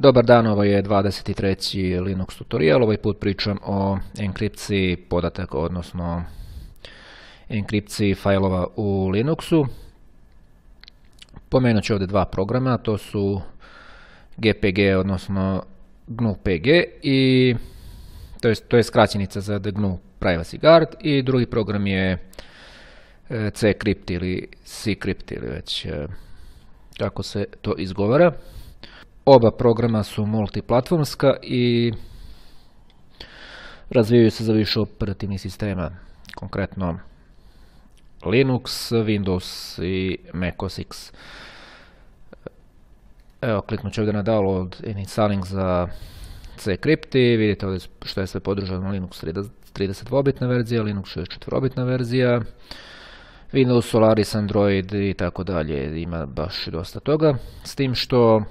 Dobar dan, ovo je 23. Linux tutorial. Ovaj put pričam o enkripciji podataka, odnosno enkripciji failova u Linuxu. Pomenut ću ovdje dva programa, to su GPG, odnosno GNU-PG i to je, to je skraćenica za GNU Privacy Guard i drugi program je e, C-Crypt ili C-Crypt ili već e, kako se to izgovara. Oba programa su multiplatformska i razvijaju se za više operativnih sistema, konkretno Linux, Windows i Mac OS X. Evo, kliknut ću ovdje na download installing za C-Crypt i vidite ovdje što je sve podržano Linux 32-bitna verzija, Linux 64-bitna verzija, Windows, Solaris, Android i tako dalje, ima baš dosta toga. S tim što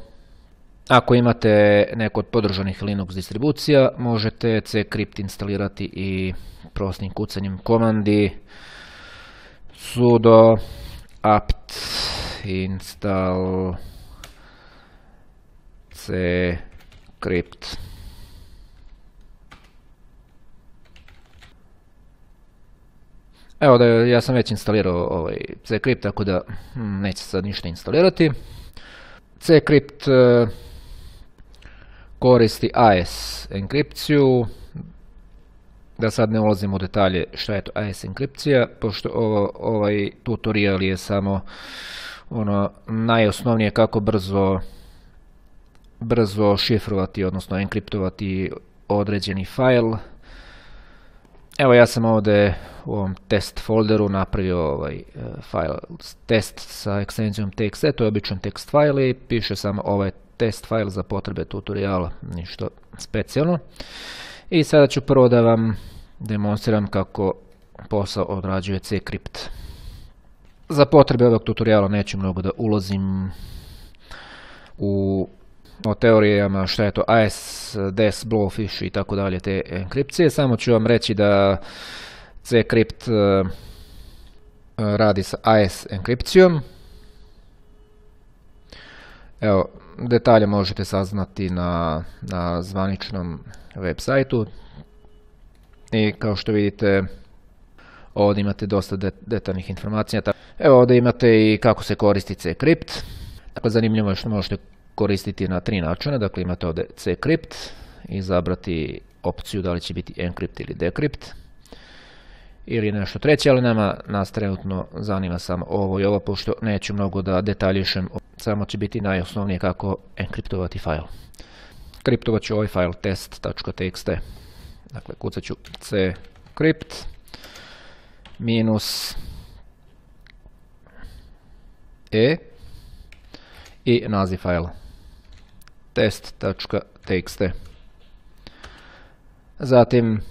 ako imate neko od podržanih Linux distribucija, možete crypt instalirati i prostim kucanjem komandi sudo apt install crypt. Evo da ja sam već instalirao ovaj crypt, tako da hm, neće sad ništa instalirati. crypt eh, koristi AES enkripciju. Da sad ne ulazim u detalje šta je to AES enkripcija, pošto ovaj tutorial je samo ono najosnovnije kako brzo brzo šifrovati, odnosno enkriptovati određeni fail. Evo ja sam ovdje u ovom test folderu napravio ovaj e, file test sa ekstenzijom txt, to je običan text file i piše samo ovaj test file za potrebe tutoriala, ništa specijalno. I sada ću prvo da vam demonstriram kako posao odrađuje crypt. Za potrebe ovog tutoriala neću mnogo da ulazim u o teorijama šta je to AES, DES, Blowfish i tako dalje te enkripcije. Samo ću vam reći da Crypt e, radi sa AES enkripcijom. Evo, detalje možete saznati na, na zvaničnom web sajtu. I kao što vidite, ovdje imate dosta detaljnih informacija. Evo ovdje imate i kako se koristi Crypt. Dakle, zanimljivo je što možete koristiti na tri načina. Dakle, imate ovdje crypt, izabrati opciju da li će biti encrypt ili decrypt ili nešto treće, ali nama nas trenutno zanima samo ovo i ovo, pošto neću mnogo da detaljišem, samo će biti najosnovnije kako enkriptovati fail. Kriptovat ću ovaj fail test.txt. Dakle, kucat ću crypt minus e i naziv faila test.txt. Zatim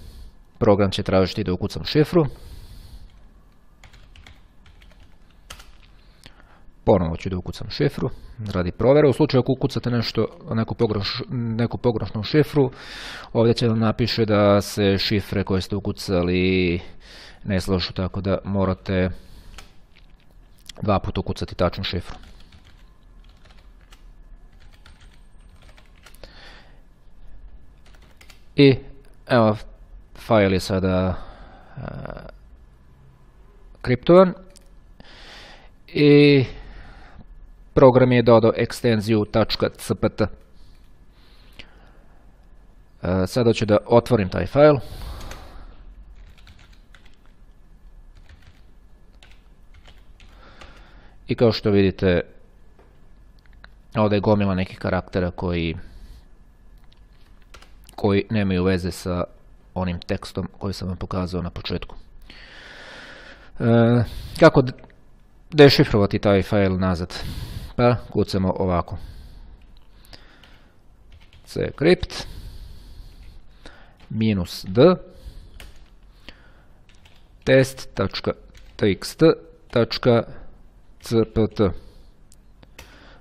program će tražiti da ukucam šifru. Ponovo ću da ukucam šifru radi provjera. U slučaju ako ukucate nešto, neku, neku pogrešnu šifru, ovdje će vam napiše da se šifre koje ste ukucali ne složu, tako da morate dva puta ukucati tačnu šifru. I evo, file je sada uh, kriptovan. I program je dodao ekstenziju .cpt. Uh, sada ću da otvorim taj file. I kao što vidite, ovdje je gomila nekih karaktera koji koji nemaju veze sa onim tekstom koji sam vam pokazao na početku. E, kako dešifrovati taj file nazad? Pa kucamo ovako. crypt minus d test.txt.cpt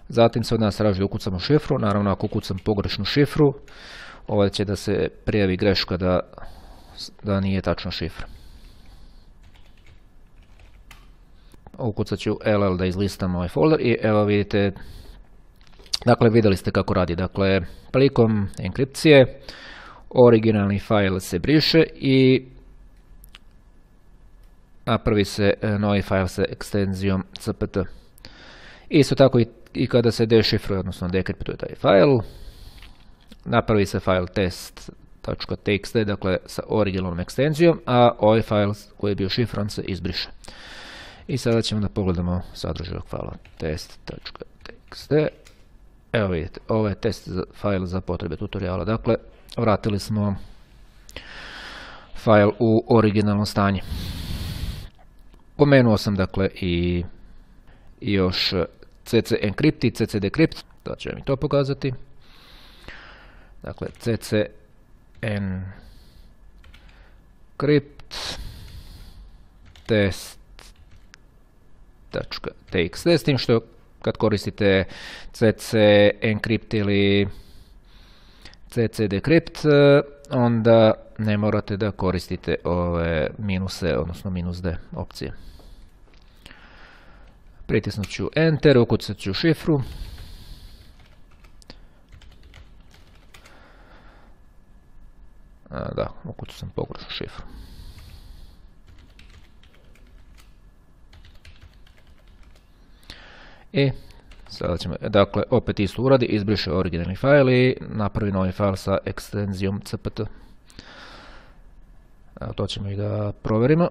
Zatim se od nas traži da ukucamo šifru, naravno ako ukucam pogrešnu šifru, Ovdje će da se prijavi greška da, da nije tačna šifra. Ukucat ću LL da izlistam ovaj folder i evo vidite Dakle, vidjeli ste kako radi. Dakle, prilikom enkripcije originalni fajl se briše i napravi se e, novi fajl sa ekstenzijom cpt. Isto tako i, kada se dešifruje, odnosno dekriptuje taj fajl, napravi se fajl test.txt, dakle sa originalnom ekstenzijom, a ovaj fajl koji je bio šifran se izbriše. I sada ćemo da pogledamo sadržaj fajla test.txt. Evo vidite, ovo je test fajl za potrebe tutoriala. Dakle, vratili smo fajl u originalno stanje. Pomenuo sam dakle i još cc encrypt i cc decrypt, da će mi to pokazati. Dakle, cc encrypt s tim što kad koristite cc encrypt ili cc decrypt onda ne morate da koristite ove minuse, odnosno minus d opcije. Pritisnut ću Enter, ukucat ću šifru. da, ukucao sam pogrešnu šifru. I sada ćemo, dakle, opet isto uradi, izbriše originalni fajl i napravi novi fajl sa ekstenzijom cpt. Evo, to ćemo i da provjerimo.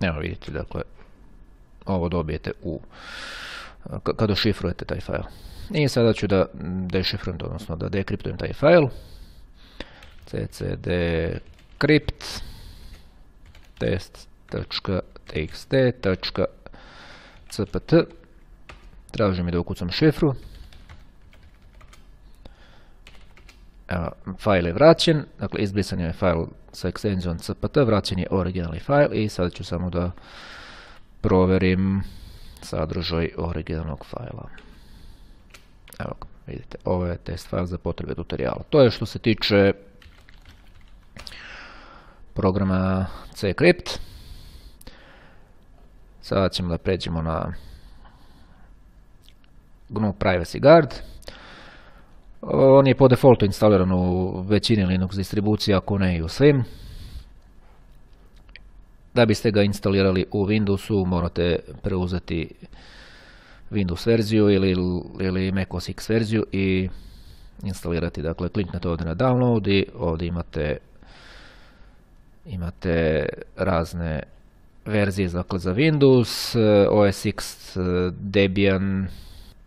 Evo vidite, dakle, ovo dobijete u, kada šifrujete taj fajl. I sada ću da dešifrujem, odnosno da dekriptujem taj fajl. ccdcrypt test.txt.cpt Traži mi da ukucam šifru. Evo, fajl je vraćen, dakle izbrisan je fajl sa ekstenzijom cpt, vraćen je originalni fajl i sada ću samo da proverim sadržaj originalnog fajla. Evo vidite, ovo je test fajl za potrebe tutoriala. To je što se tiče programa Crypt. Sada ćemo da pređemo na GNU Privacy Guard. On je po defaultu instaliran u većini Linux distribucija, ako ne i u svim. Da biste ga instalirali u Windowsu morate preuzeti Windows verziju ili, ili macOS X verziju i instalirati, dakle kliknete ovdje na download i ovdje imate imate razne verzije dakle, za Windows, OS X, Debian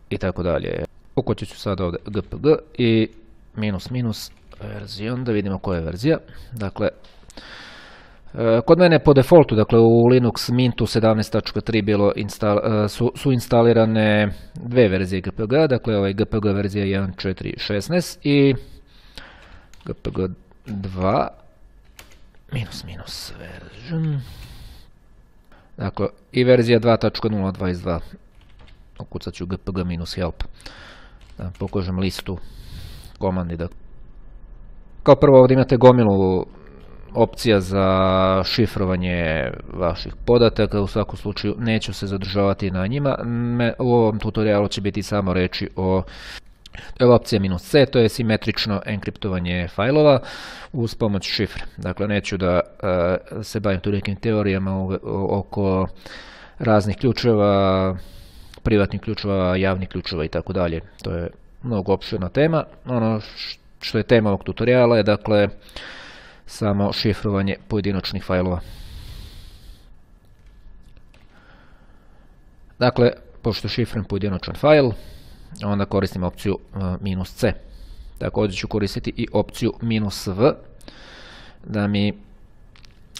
i tako dalje. Ukočit ću sad ovdje gpg i minus minus verzijon, da vidimo koja je verzija. Dakle, e, Kod mene po defaultu, dakle u Linux Mintu 17.3 bilo e, su, instalirane dve verzije GPG, dakle ovaj GPG verzija 1.4.16 i GPG 2 minus minus version. Dakle, i verzija 2.0.22. Ukucat ću gpg minus help da pokažem listu komandi. Da... Kao prvo ovdje imate gomilu opcija za šifrovanje vaših podataka, u svakom slučaju neću se zadržavati na njima. u ovom tutorialu će biti samo reći o to je opcija minus C, to je simetrično enkriptovanje fajlova uz pomoć šifre. Dakle, neću da e, se bavim tu nekim teorijama oko raznih ključeva, privatnih ključeva, javnih ključeva i tako dalje. To je mnogo opširna tema. Ono što je tema ovog tutoriala je dakle samo šifrovanje pojedinačnih fajlova. Dakle, pošto šifrem pojedinačan fajl, onda koristim opciju e, minus C. Također ću koristiti i opciju minus V da mi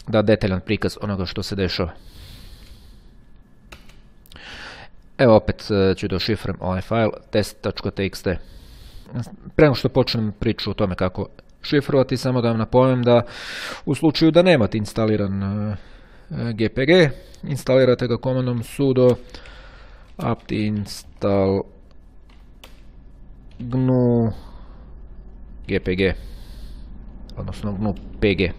da detaljan prikaz onoga što se dešava. Evo opet e, ću da šifrem ovaj file test.txt. Prema što počnem priču o tome kako šifrovati, samo da vam napomenem da u slučaju da nemate instaliran e, GPG, instalirate ga komandom sudo apt install GNU GPG, odnosno GNU PG.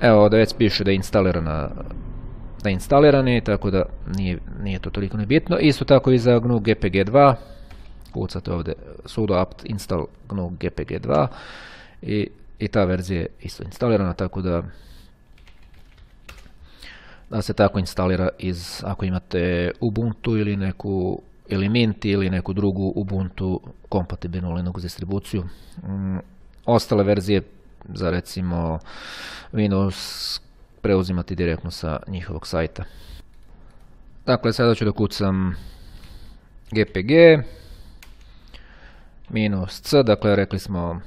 Evo ovdje već piše da je instalirana da instalirani, tako da nije, nije to toliko nebitno. Isto tako i za GNU GPG2, kucate ovdje sudo apt install GNU GPG2 i, i ta verzija je isto instalirana, tako da da se tako instalira iz, ako imate Ubuntu ili neku ili Mint ili neku drugu Ubuntu kompatibilnu Linux distribuciju. Mm, ostale verzije za recimo Windows preuzimati direktno sa njihovog sajta. Dakle, sada ću da kucam GPG minus C, dakle rekli smo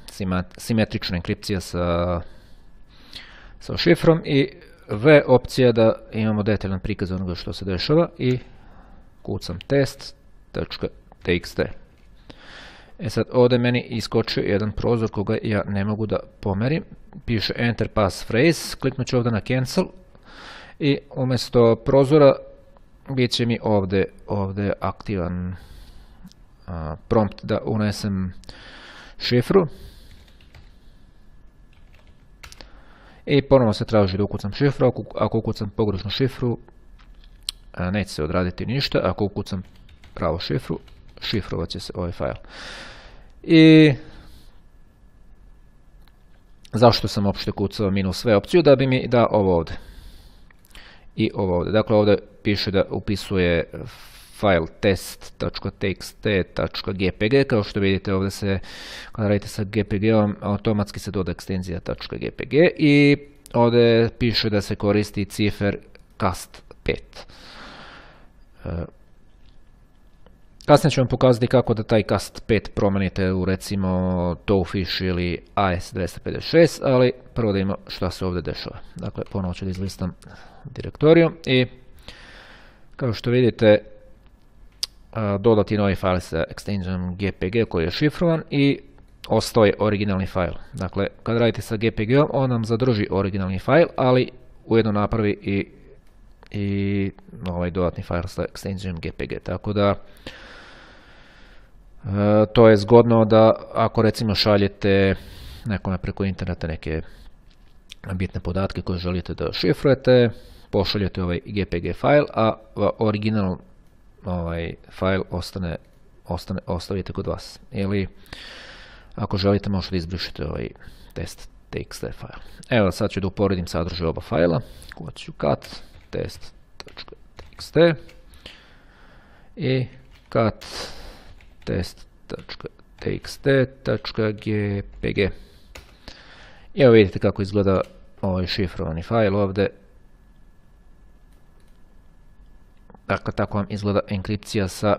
simetrična enkripcija sa, sa šifrom i V opcija da imamo detaljan prikaz onoga što se dešava i kucam test.txt. E sad, ovdje meni iskočio jedan prozor koga ja ne mogu da pomerim. Piše enter passphrase, kliknut ću ovdje na cancel i umjesto prozora bit će mi ovdje, ovdje aktivan prompt da unesem šifru. I ponovno se traži da ukucam šifru, ako, ako ukucam pogrešnu šifru neće se odraditi ništa, ako ukucam pravu šifru šifrovat će se ovaj fail. I zašto sam uopšte kucao minus sve opciju? Da bi mi da ovo ovdje. I ovo ovdje. Dakle, ovdje piše da upisuje file test.txt.gpg kao što vidite ovdje se kada radite sa gpg-om automatski se doda ekstenzija .gpg i ovdje piše da se koristi cifer cast 5 Kasnije ću vam pokazati kako da taj cast 5 promenite u recimo Towfish ili AS256, ali prvo da ima šta se ovdje dešava. Dakle, ponovo ću da izlistam direktoriju i kao što vidite dodati novi file sa extensionom GPG koji je šifrovan i ostao je originalni file. Dakle, kad radite sa GPG-om, on nam zadrži originalni file, ali ujedno napravi i, i ovaj dodatni file sa extensionom GPG. Tako da, to je zgodno da ako recimo šaljete nekome preko interneta neke bitne podatke koje želite da šifrujete, pošaljete ovaj GPG file, a original ovaj file ostane, ostane, ostavite kod vas. Ili ako želite možete da ovaj test txt file. Evo sad ću da uporedim sadržaj oba fajla. Kuvat ću cat test.txt i cat test.txt.gpg I evo vidite kako izgleda ovaj šifrovani fajl ovdje. Dakle, tako vam izgleda enkripcija sa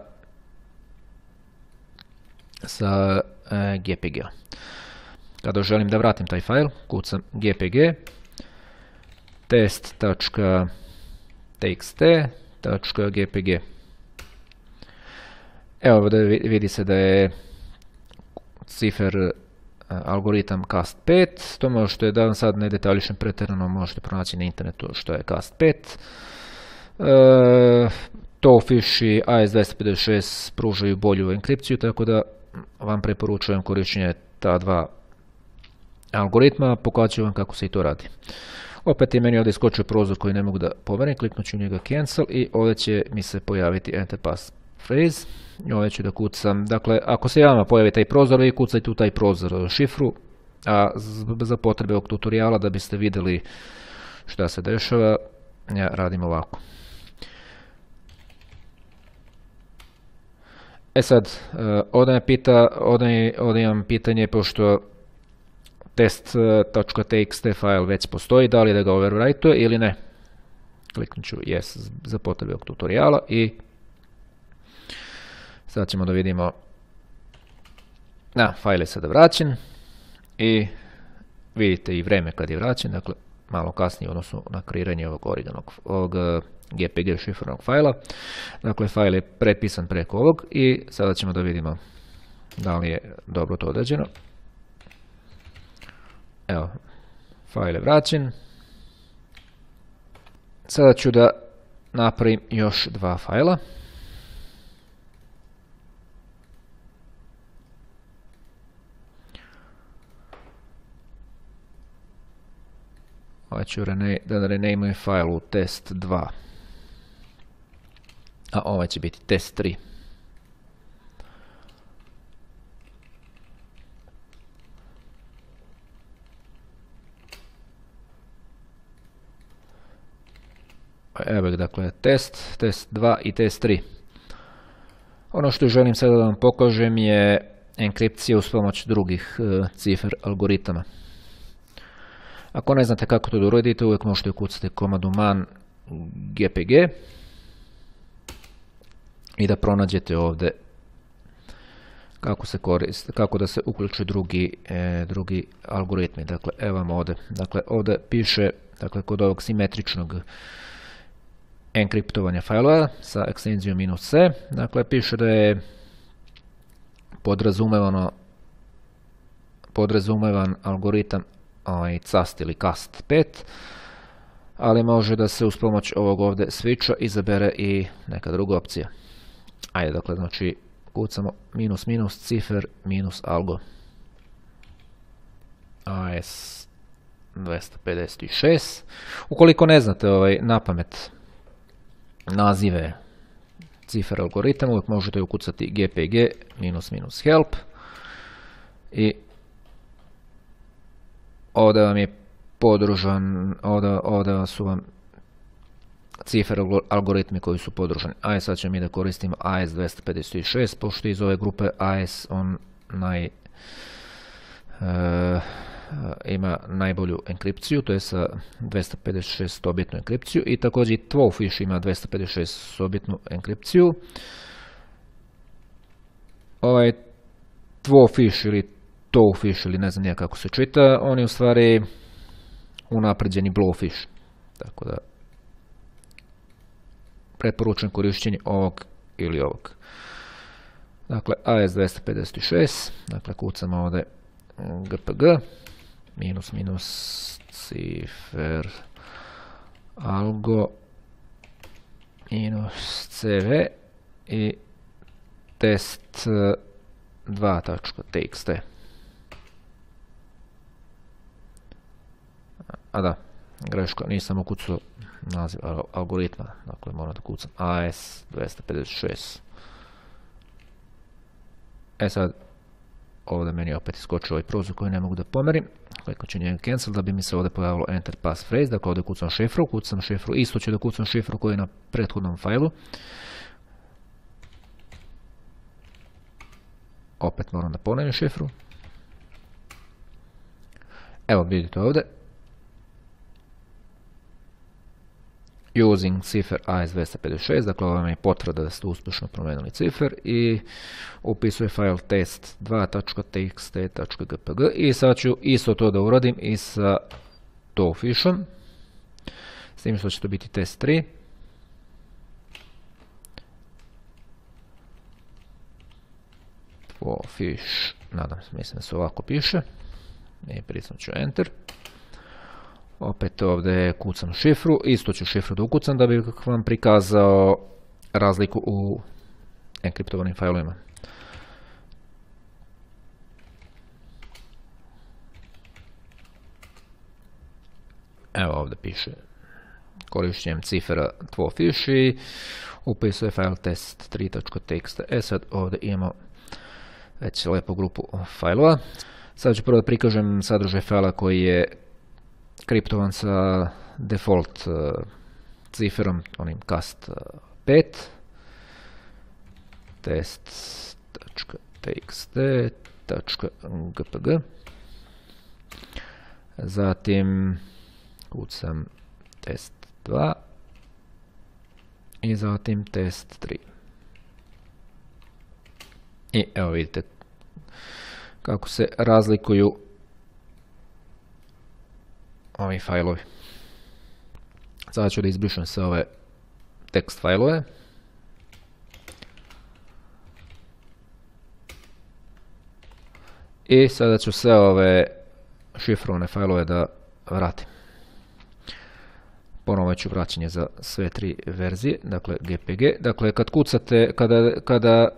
sa e, gpg Kada želim da vratim taj fajl, kucam gpg test.txt.gpg Evo ovdje vidi se da je cifer e, algoritam cast 5, to možete da vam sad ne detaljišem pretjerano možete pronaći na internetu što je cast 5. E, Towfish i AS256 pružaju bolju enkripciju, tako da vam preporučujem korištenje ta dva algoritma, pokazat vam kako se i to radi. Opet je meni ovdje skočio prozor koji ne mogu da poverim, kliknut ću njega cancel i ovdje će mi se pojaviti enter pass phrase. Ovdje ću da kucam, dakle, ako se javno pojavi taj prozor, vi kucajte u taj prozor šifru, a za potrebe ovog tutoriala da biste vidjeli šta se dešava, ja radim ovako. E sad, e, ovdje, imam pitanje, pošto test.txt file već postoji, da li da ga overwrite ili ne. Kliknut ću yes za potrebe ovog tutoriala i Sad ćemo da vidimo na, fajl je sada vraćen i vidite i vreme kad je vraćen, dakle malo kasnije odnosno na kreiranje ovog originalnog ovog GPG eh, šifrnog fajla. Dakle, fajl je prepisan preko ovog i sada ćemo da vidimo da li je dobro to određeno. Evo, fajl je vraćen. Sada ću da napravim još dva fajla. Ovaj ću da rename file u test 2. A ovaj će biti test 3. Evo dakle test, test 2 i test 3. Ono što želim sada da vam pokažem je enkripcija uz pomoć drugih e, cifer algoritama. Ako ne znate kako to da uvijek možete ukucati komadu man gpg i da pronađete ovdje kako se koriste, kako da se uključe drugi, e, drugi algoritmi. Dakle, evo vam ovdje. Dakle, ovdje piše, dakle, kod ovog simetričnog enkriptovanja failova sa ekstenzijom minus C, dakle, piše da je podrazumevano podrazumevan algoritam ovaj, CAST ili CAST 5, ali može da se uz pomoć ovog ovdje switcha izabere i neka druga opcija. Ajde, dakle, znači, kucamo minus minus cifer minus algo. AS 256. Ukoliko ne znate ovaj, na pamet nazive cifer algoritama, uvijek možete ukucati gpg minus minus help i ovdje vam je podružan, ovdje, su vam cifer algoritmi koji su podružani. Aj sad ćemo mi da koristimo AS256, pošto iz ove grupe AS on naj, e, ima najbolju enkripciju, to je sa 256 objetnu enkripciju i također i ima 256 objetnu enkripciju. Ovaj Twowfish ili Towfish ili ne znam nije kako se čita, on je u stvari unapređeni Blowfish. Tako da preporučujem korištenje ovog ili ovog. Dakle, AS256, dakle kucamo ovdje GPG, minus minus cifer algo minus cv i test 2.txt. A da, greška, nisam ukucao naziv algoritma, dakle moram da kucam AS256. E sad, ovdje meni opet iskočio ovaj prozor koji ne mogu da pomerim. Kliknut ću njega cancel da bi mi se ovdje pojavilo enter passphrase, dakle ovdje kucam šifru, kucam šifru, isto ću da kucam šifru koji je na prethodnom fajlu. Opet moram da ponovim šifru. Evo vidite ovdje, using cifer AS256, dakle ovo vam je potvrda da ste uspješno promijenili cifer i upisuje file test2.txt.gpg i sad ću isto to da uradim i sa tofishom, s tim što će to biti test 3. Tofish, nadam se, mislim da se ovako piše i prisnut ću enter. Opet ovdje kucam šifru, isto ću šifru da ukucam da bih vam prikazao razliku u enkriptovanim failovima. Evo ovdje piše korišćenjem cifera twofish i upisuje file test 3.txt. E sad ovdje imamo već lepu grupu failova. Sad ću prvo da prikažem sadržaj faila koji je kriptovan sa default uh, ciferom, onim cast 5 test.txt.gpg zatim kucam test 2 i zatim test 3 i evo vidite kako se razlikuju ovi fajlovi. Sada ću da izbrišem sve ove tekst fajlove. I sada ću sve ove šifrovane fajlove da vratim. Ponovo ću vraćanje za sve tri verzije, dakle GPG. Dakle, kad kucate, kada, kada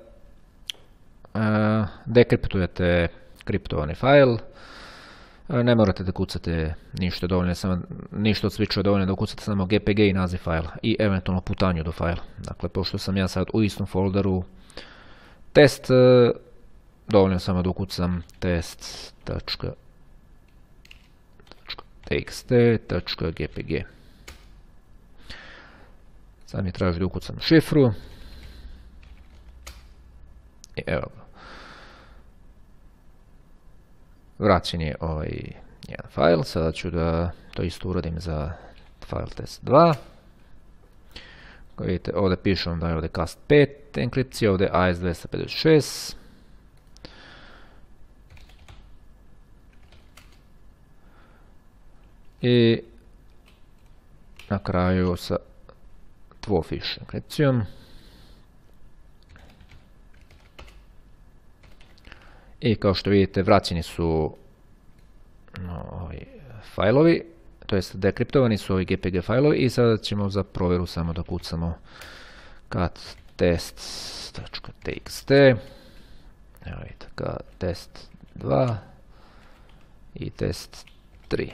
dekriptujete kriptovani fajl, Ne morate da kucate ništa dovoljno, samo ništa od switcha dovoljno da kucate samo gpg i naziv fajla i eventualno putanju do fajla. Dakle, pošto sam ja sad u istom folderu test, dovoljno samo da ukucam test.txt.gpg. Sad mi traži da ukucam šifru. I evo ga. Vraćen je ovaj jedan fajl. Sada ću da to isto uradim za file test 2. Kao vidite, ovdje pišem da je ovdje cast 5 enkripcija, ovdje AS256. I na kraju sa dvofish enkripcijom. I kao što vidite vraćeni su ovi fajlovi, to jest dekriptovani su ovi GPG fajlovi i sada ćemo za provjeru samo da kucamo cat test.txt evo vidite test 2 i test 3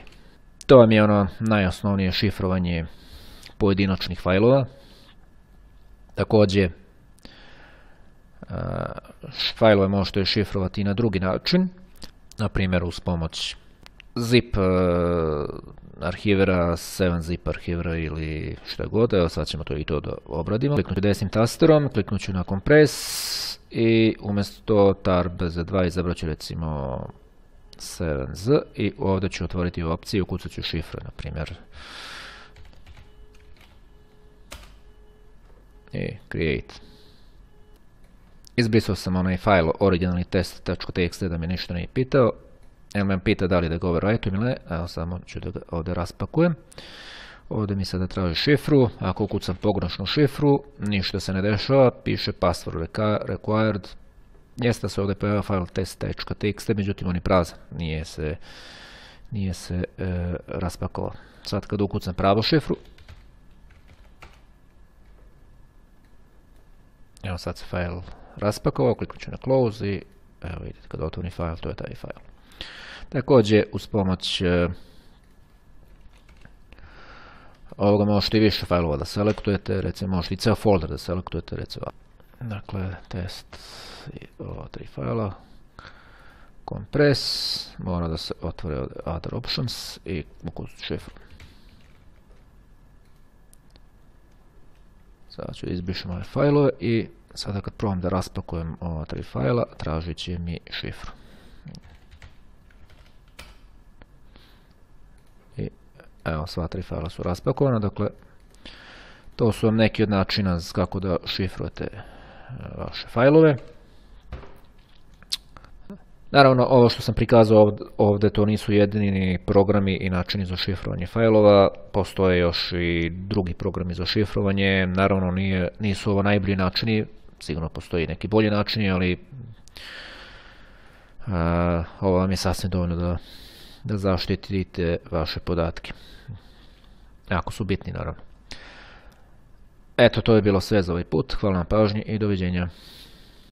to vam je ono najosnovnije šifrovanje pojedinačnih fajlova. Također fajlove možete šifrovati i na drugi način, na primjer uz pomoć zip arhivera, 7zip arhivera ili šta god, evo sad ćemo to i to da obradimo. Kliknut ću desnim tasterom, kliknut ću na kompres i umjesto tar bz2 izabrat ću recimo 7z i ovdje ću otvoriti opciju, ukucat ću šifru, na primjer i create. Izbrisao sam onaj file originalni test.txt da mi ništa nije pitao. Evo me pita da li da ga overwrite ili ne. Evo samo ću da ga ovdje raspakujem. Ovdje mi sada traži šifru. Ako ukucam pogrešnu šifru, ništa se ne dešava. Piše password required. Jeste se ovdje pojavio file test.txt, međutim on je prazan. Nije se, nije se e, raspakovao. Sad kad ukucam pravu šifru, evo sad se file raspakovao, kliknut ću na close i evo vidite kad otvorim file, to je taj file. Također uz pomoć e, ovoga možete i više failova da selektujete, recimo možete i ceo folder da selektujete, recimo dakle test i ova tri fajla compress, mora da se otvore other options i ukucati šifru. Sada ću izbrišem ove fajlove i Sada kad probam da raspakujem ova tri fajla, tražit će mi šifru. Evo, sva tri fajla su raspakovana, dakle, to su vam neki od načina kako da šifrujete e, vaše fajlove. Naravno, ovo što sam prikazao ovdje, to nisu jedini programi i načini za šifrovanje fajlova. Postoje još i drugi programi za šifrovanje. Naravno, nisu ovo najbolji načini, sigurno postoji neki bolji način, ali ovo vam je sasvim dovoljno da, da zaštitite vaše podatke. Ako su bitni, naravno. Eto, to je bilo sve za ovaj put. Hvala na pažnji i doviđenja.